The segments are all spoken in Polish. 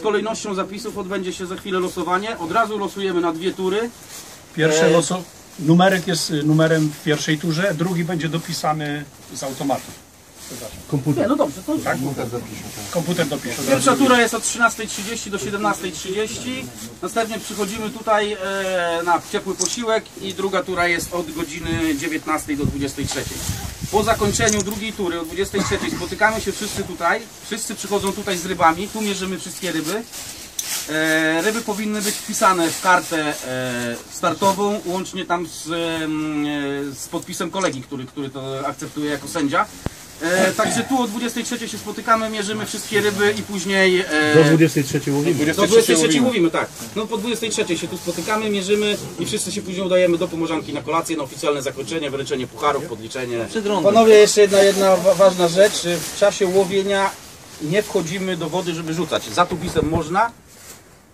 z kolejnością zapisów odbędzie się za chwilę losowanie. Od razu losujemy na dwie tury. Pierwsze E, loso... Numerek jest y, numerem w pierwszej turze, drugi będzie dopisany z automatu. Nie, no dobrze, to Tak? Komputer dopisze. Pierwsza tura jest od 13.30 do 17.30. Następnie przychodzimy tutaj e, na ciepły posiłek i druga tura jest od godziny 19 do 23. Po zakończeniu drugiej tury o 23 spotykamy się wszyscy tutaj. Wszyscy przychodzą tutaj z rybami. Tu mierzymy wszystkie ryby. E, ryby powinny być wpisane w kartę e, startową, łącznie tam z, em, e, z podpisem kolegi, który, który to akceptuje jako sędzia. E, także tu o 23 się spotykamy, mierzymy wszystkie ryby i później... E, Do 23 mówimy. do 23 mówimy, tak. No po 23 się tu spotykamy, mierzymy i wszyscy się później udajemy do Pomorzanki na kolację, na oficjalne zakończenie, wręczenie pucharów, podliczenie. Panowie, jeszcze jedna, jedna wa- ważna rzecz. W czasie łowienia nie wchodzimy do wody, żeby rzucać. Za tupisem można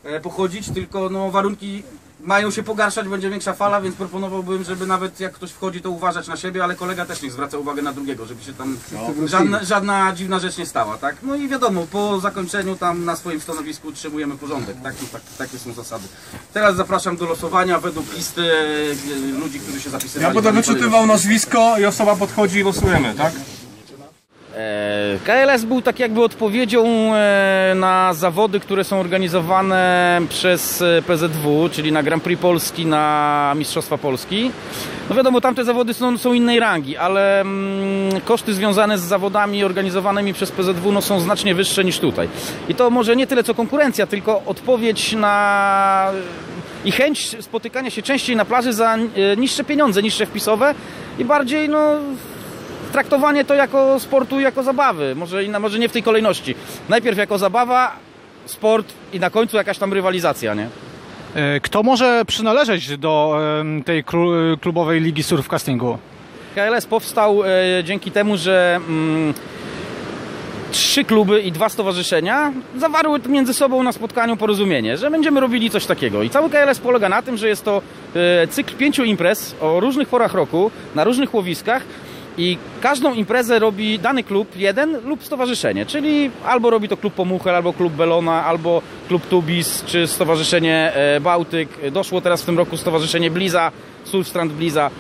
e, pochodzić, tylko no, warunki mają się pogarszać, będzie większa fala, więc proponowałbym, żeby nawet jak ktoś wchodzi, to uważać na siebie, ale kolega też niech zwraca uwagę na drugiego, żeby się tam żadna, żadna dziwna rzecz nie stała, tak? No i wiadomo, po zakończeniu tam na swoim stanowisku utrzymujemy porządek, tak? tak takie są zasady. Teraz zapraszam do losowania według listy e, ludzi, którzy się zapisywali. Ja będę wyczytywał nazwisko i osoba podchodzi i losujemy, tak? E, KLS był tak jakby odpowiedzią e, na zawody, które są organizowane przez e, PZW, czyli na Grand Prix Polski, na Mistrzostwa Polski. No wiadomo, tamte zawody są, są innej rangi, ale mm, koszty związane z zawodami organizowanymi przez PZW no, są znacznie wyższe niż tutaj. I to może nie tyle co konkurencja, tylko odpowiedź na i chęć spotykania się częściej na plaży za niższe pieniądze, niższe wpisowe i bardziej no traktowanie to jako sportu, jako zabawy. Może, inna, może nie w tej kolejności. Najpierw jako zabawa, sport i na końcu jakaś tam rywalizacja, nie? E, Kto może przynależeć do tej kru- klubowej ligi surfcastingu? KLS powstał e, dzięki temu, że mm, trzy kluby i dwa stowarzyszenia zawarły między sobą na spotkaniu porozumienie, że będziemy robili coś takiego. I cały KLS polega na tym, że jest to e, cykl pięciu imprez o różnych porach roku, na różnych łowiskach. I każdą imprezę robi dany klub, jeden lub stowarzyszenie, czyli albo robi to klub Pomuchel, albo klub Belona, albo klub Tubis, czy stowarzyszenie e, Bałtyk. Doszło teraz w tym roku stowarzyszenie Bliza, Sulstrand Bliza.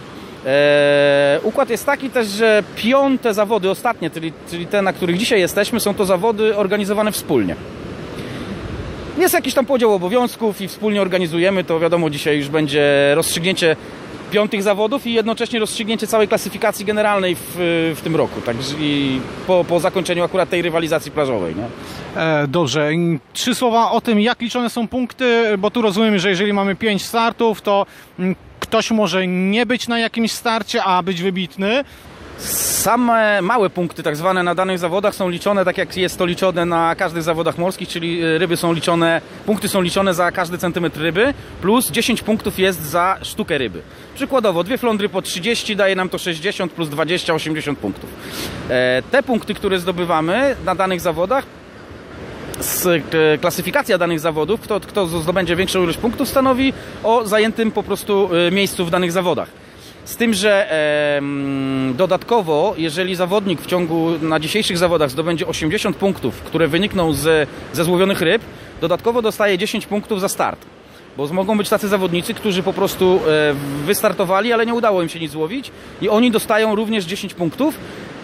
E, układ jest taki też, że piąte zawody, ostatnie, czyli, czyli te, na których dzisiaj jesteśmy, są to zawody organizowane wspólnie. Jest jakiś tam podział obowiązków i wspólnie organizujemy, to wiadomo, dzisiaj już będzie rozstrzygnięcie piątych zawodów i jednocześnie rozstrzygnięcie całej klasyfikacji generalnej w, w tym roku, także i po, po zakończeniu akurat tej rywalizacji plażowej. Nie? E, Dobrze, trzy słowa o tym, jak liczone są punkty, bo tu rozumiem, że jeżeli mamy pięć startów, to mm, ktoś może nie być na jakimś starcie, a być wybitny. Same małe punkty, tak zwane na danych zawodach, są liczone tak jak jest to liczone na każdych zawodach morskich, czyli y, ryby są liczone, punkty są liczone za każdy centymetr ryby, plus 10 punktów jest za sztukę ryby. Przykładowo, dwie flądry po 30 daje nam to 60 plus 20, 80 punktów. E, te punkty, które zdobywamy na danych zawodach, klasyfikacja danych zawodów, kto, kto zdobędzie większą ilość punktów, stanowi o zajętym po prostu e, miejscu w danych zawodach. Z tym, że em, dodatkowo, jeżeli zawodnik w ciągu na dzisiejszych zawodach zdobędzie 80 punktów, które wynikną z, ze złowionych ryb, dodatkowo dostaje 10 punktów za start. Bo mogą być tacy zawodnicy, którzy po prostu e, wystartowali, ale nie udało im się nic złowić i oni dostają również 10 punktów.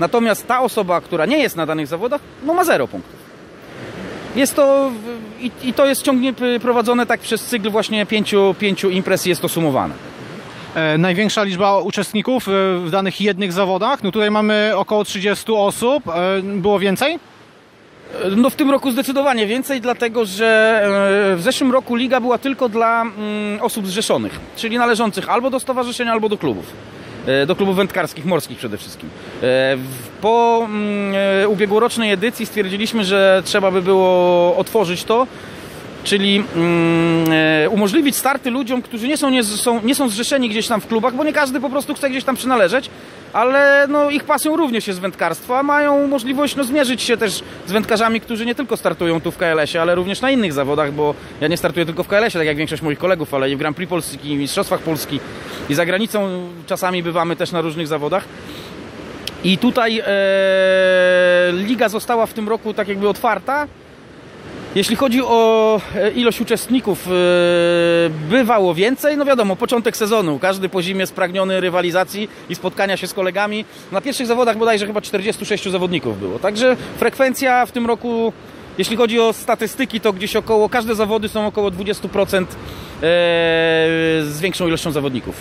Natomiast ta osoba, która nie jest na danych zawodach, no ma 0 punktów. Jest to i, i to jest ciągnie prowadzone tak przez cykl właśnie pięciu, pięciu imprez jest to sumowane. E, Największa liczba uczestników e, w danych jednych zawodach, no tutaj mamy około 30 osób. E, Było więcej? No w tym roku zdecydowanie więcej, dlatego że w zeszłym roku liga była tylko dla mm, osób zrzeszonych, czyli należących albo do stowarzyszenia, albo do klubów. Do klubów wędkarskich, morskich przede wszystkim. Po mm, ubiegłorocznej edycji stwierdziliśmy, że trzeba by było otworzyć to, czyli mm, e, umożliwić starty ludziom, którzy nie są, nie, są, nie są zrzeszeni gdzieś tam w klubach, bo nie każdy po prostu chce gdzieś tam przynależeć, ale no, ich pasją również jest wędkarstwo, a mają możliwość no, zmierzyć się też z wędkarzami, którzy nie tylko startują tu w KLS-ie, ale również na innych zawodach, bo ja nie startuję tylko w KLS-ie, tak jak większość moich kolegów, ale i w Grand Prix Polski, i w Mistrzostwach Polski i za granicą czasami bywamy też na różnych zawodach. I tutaj e, liga została w tym roku tak jakby otwarta Jeśli chodzi o e, ilość uczestników, e, bywało więcej. No wiadomo, początek sezonu. Każdy po zimie spragniony rywalizacji i spotkania się z kolegami. Na pierwszych zawodach bodajże chyba 46 zawodników było. Także frekwencja w tym roku, jeśli chodzi o statystyki, to gdzieś około, każde zawody są około 20% e, z większą ilością zawodników.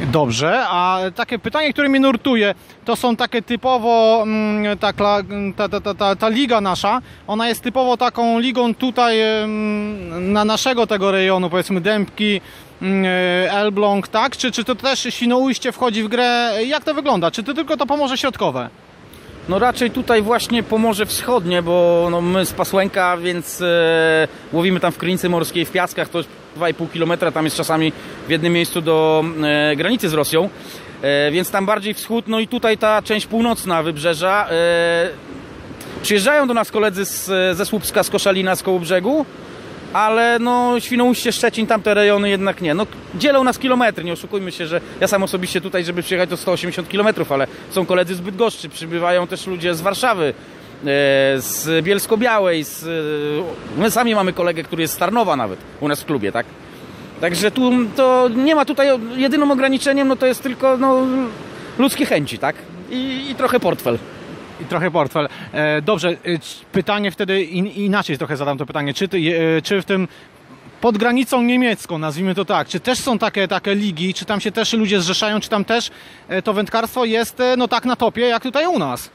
Dobrze, a takie pytanie, które mnie nurtuje, to są takie typowo, mm, ta, ta, ta, ta, ta, liga nasza, ona jest typowo taką ligą tutaj mm, na naszego tego rejonu, powiedzmy Dębki, mm, Elbląg, tak? Czy, czy to też Świnoujście wchodzi w grę? Jak to wygląda? Czy to tylko to pomoże środkowe? No raczej tutaj właśnie Pomorze Wschodnie, bo no my z Pasłęka, więc e, łowimy tam w Krynicy Morskiej, w Piaskach, to jest 2,5 km, tam jest czasami w jednym miejscu do e, granicy z Rosją, e, więc tam bardziej wschód, no i tutaj ta część północna wybrzeża. E, przyjeżdżają do nas koledzy z, ze Słupska, z Koszalina, z Kołobrzegu, ale no Świnoujście, Szczecin, tamte rejony jednak nie. No dzielą nas kilometry, nie oszukujmy się, że ja sam osobiście tutaj, żeby przyjechać to 180 kilometrów, ale są koledzy z Bydgoszczy, przybywają też ludzie z Warszawy, e, z Bielsko-Białej, z, e, my sami mamy kolegę, który jest z Tarnowa nawet, u nas w klubie, tak? Także tu to nie ma tutaj, jedynym ograniczeniem no to jest tylko no, ludzkie chęci, tak? I, i trochę portfel. I trochę portfel. E, dobrze, e, pytanie wtedy in, inaczej trochę zadam to pytanie. Czy, ty, e, czy w tym pod granicą niemiecką, nazwijmy to tak, czy też są takie, takie ligi, czy tam się też ludzie zrzeszają, czy tam też to wędkarstwo jest no tak na topie, jak tutaj u nas?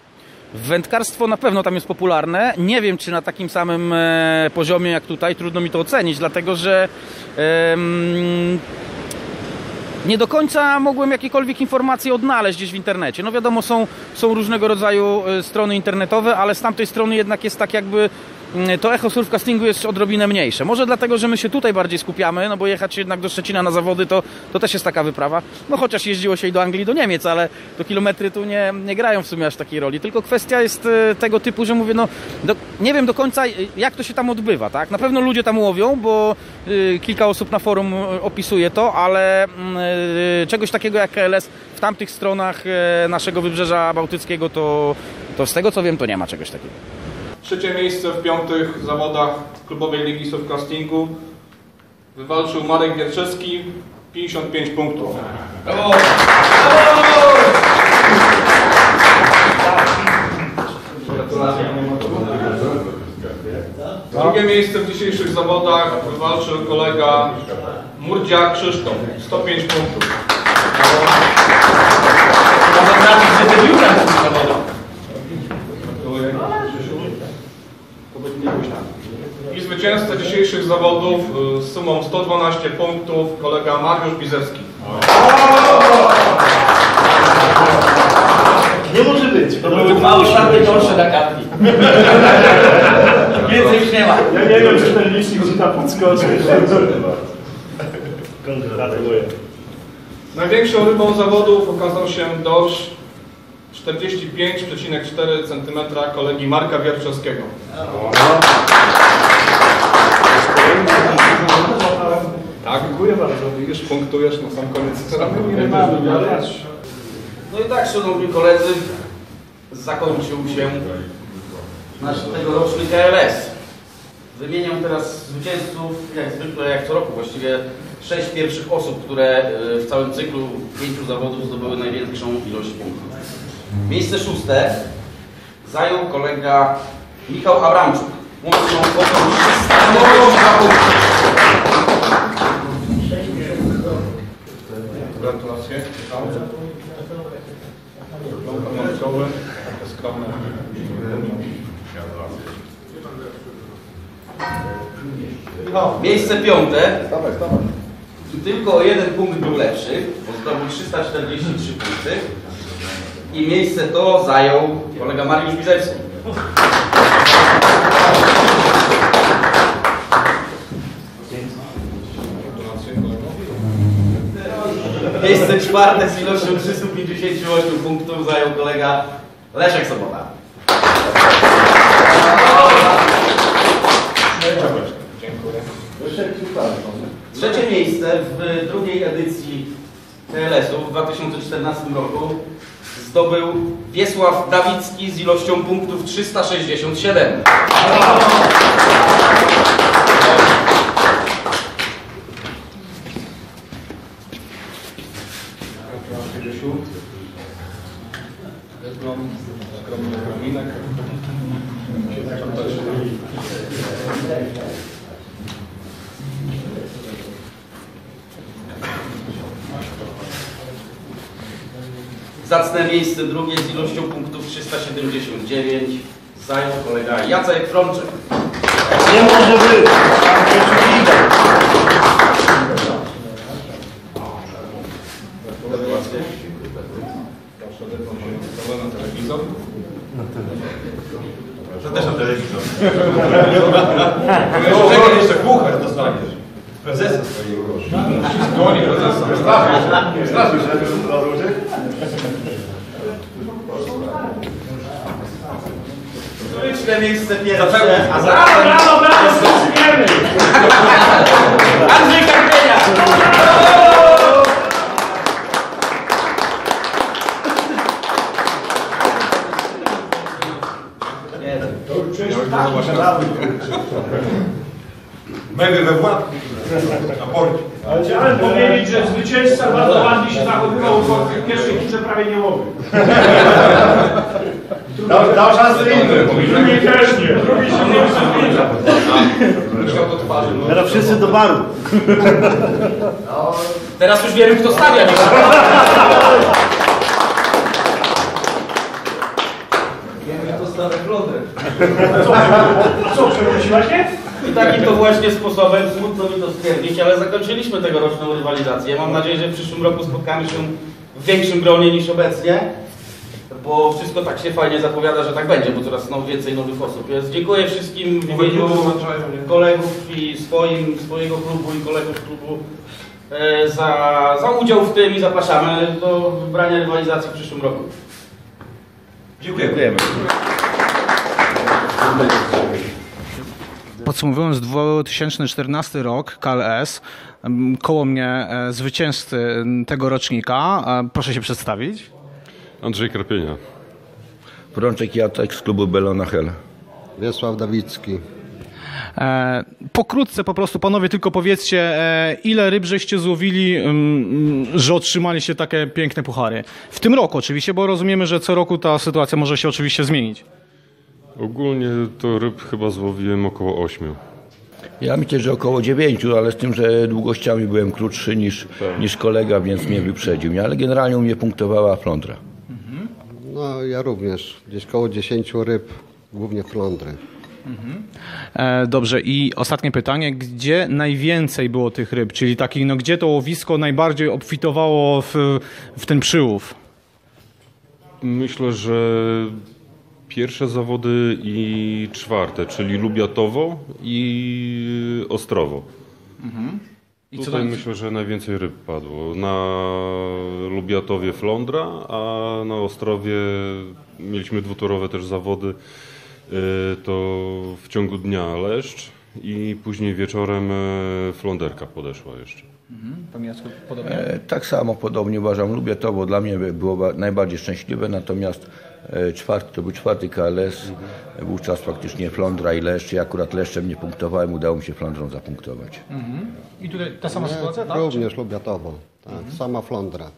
Wędkarstwo na pewno tam jest popularne. Nie wiem, czy na takim samym poziomie jak tutaj. Trudno mi to ocenić, dlatego że em, nie do końca mogłem jakiekolwiek informacje odnaleźć gdzieś w internecie. No wiadomo, są, są różnego rodzaju e, strony internetowe, ale z tamtej strony jednak jest tak jakby to echo surfcastingu jest odrobinę mniejsze. Może dlatego, że my się tutaj bardziej skupiamy, no bo jechać jednak do Szczecina na zawody to, to też jest taka wyprawa. No chociaż jeździło się i do Anglii, do Niemiec, ale to kilometry tu nie, nie grają w sumie aż takiej roli. Tylko kwestia jest e, tego typu, że mówię, no do, nie wiem do końca e, jak to się tam odbywa, tak? Na pewno ludzie tam łowią, bo y, kilka osób na forum y, opisuje to, ale mm, y, czegoś takiego jak KLS w tamtych stronach e, naszego wybrzeża bałtyckiego to, to z tego co wiem to nie ma czegoś takiego. Trzecie miejsce w piątych zawodach klubowej ligi surfcastingu wywalczył Marek Wierczewski 55 punktów. Drugie miejsce w dzisiejszych zawodach wywalczył kolega Murdzia Krzysztof 105 punktów. I zwycięzca dzisiejszych zawodów y, z sumą 112 punktów kolega Mariusz Bizewski. Nie może być. To były dwa ostatnie gorsze na kartki. Więcej już nie ma. Ja nie wiem, czy ten licznik się tam podskoczy. Gratuluję. Największą rybą zawodów okazał się dorsz 45,4 cm kolegi Marka Wierczewskiego. Tak, dziękuję bardzo. Widzisz, punktujesz na sam koniec. No i tak, szanowni koledzy, zakończył się nasz tegoroczny KLS. Wymieniam teraz zwycięzców, jak zwykle, jak co roku właściwie, sześć pierwszych osób, które y, w całym cyklu pięciu zawodów zdobyły największą ilość punktów. Miejsce szóste zajął kolega Michał Abramczuk. Łączną kwotą 322 takie skromne. Miejsce piąte. Tylko o jeden punkt był lepszy, bo zdobył 343 punkty. I miejsce to zajął kolega Mariusz Bizewski. Miejsce czwarte z ilością 358 punktów zajął kolega Leszek Sobota. Dziękuję. Trzecie miejsce w drugiej edycji TLS-u w 2014 roku zdobył Wiesław Dawicki z ilością punktów 367. Też. Zacne miejsce drugie z ilością punktów 379 zajął kolega Jacek Frączek. Nie może być! Proszę dyplom się na telewizor. Czekaj, jeszcze kuchar dostaniesz. Prezesa swojego proszę. Dłoni prezesa. Strasznie się Liczne miejsce pierwsze, a za Brawo, brawo, skocujemy! Andrzej Karpienia! Mewy we Władku. Na porcie. Ale chciałem powiedzieć, że zwycięzca bardzo ładnie się zachowywał w pierwszej turze prawie nie łowy. Dał, dał szansę innym. Drugi też nie, drugi się nie. No. Teraz wszyscy do baru. Teraz już wiemy kto stawia, nie? Wiemy kto stawia flodrę. Nie? I takim to właśnie sposobem, smutno mi to stwierdzić, ale zakończyliśmy tegoroczną rywalizację. Mam nadzieję, że w przyszłym roku spotkamy się w większym gronie niż obecnie, bo wszystko tak się fajnie zapowiada, że tak będzie, bo coraz znowu więcej nowych osób jest. Dziękuję wszystkim w imieniu kolegów i swoim, swojego klubu i kolegów klubu e, za, za udział w tym i zapraszamy do wybrania rywalizacji w przyszłym roku. Dziękujemy. Podsumowując 2014 rok, KLS, em, koło mnie e, zwycięzcy em, tego rocznika. E, Proszę się przedstawić. Andrzej Karpienia. Prączek Jacek z klubu Belona Hel. Wiesław Dawicki. E, Pokrótce po prostu panowie tylko powiedzcie, e, ile ryb żeście złowili, em, że otrzymaliście takie piękne puchary. W tym roku oczywiście, bo rozumiemy, że co roku ta sytuacja może się oczywiście zmienić. Ogólnie to ryb chyba złowiłem około 8. Ja myślę, że około 9, ale z tym, że długościami byłem krótszy niż, niż kolega, więc mnie wyprzedził. Ale generalnie u mnie punktowała flądra. No ja również. Gdzieś koło 10 ryb, głównie flądry. E, Dobrze i ostatnie pytanie, gdzie najwięcej było tych ryb, czyli taki, no gdzie to łowisko najbardziej obfitowało w, w ten przyłów? Myślę, że pierwsze zawody i czwarte, czyli Lubiatowo i Ostrowo. I co Tutaj tam- myślę, że najwięcej ryb padło. Na Lubiatowie flądra, a na Ostrowie mieliśmy dwutorowe też zawody. Yy, To w ciągu dnia leszcz i później wieczorem e, fląderka podeszła jeszcze. Pan Jacku, podobnie? E, tak samo podobnie uważam. Lubię to, bo dla mnie było ba- najbardziej szczęśliwe, natomiast e, czwarty, to był czwarty KLS, wówczas faktycznie flądra i leszcz. Ja akurat leszczem nie punktowałem, udało mi się flądrą zapunktować. I tutaj ta sama Nie, sytuacja, tak? również Lubiatowo. Tak, sama flądra.